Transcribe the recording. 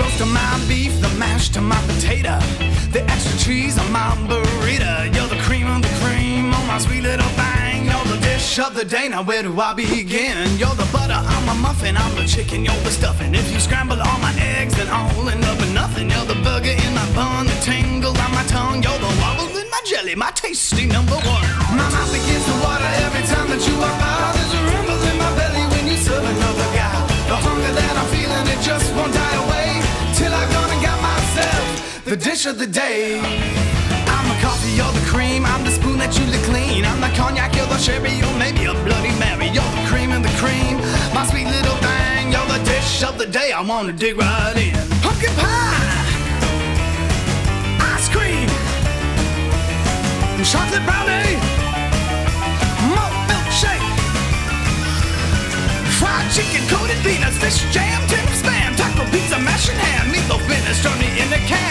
roast of my beef, the mash to my potato, the extra cheese on my burrito. You're the cream of the cream on my sweet little thing. You're the dish of the day. Now where do I begin? You're the butter on my muffin. I'm the chicken. You're the stuffing. If you scramble all my eggs, then I'll end up with nothing. You're the burger in my bun, the tingle on my tongue. You're the wobble in my jelly, my tasty number one. My mouth begins to The dish of the day. I'm the coffee, you're the cream. I'm the spoon that you lick clean. I'm the cognac, you're the sherry. You're maybe a Bloody Mary. You're the cream and the cream. My sweet little thing. You're the dish of the day. I wanna dig right in. Pumpkin pie. Ice cream. Chocolate brownie. Malt milkshake. Fried chicken, coated peanuts, fish jam, tip spam, taco pizza, mashing ham, meatloaf, spinach, journey in a can.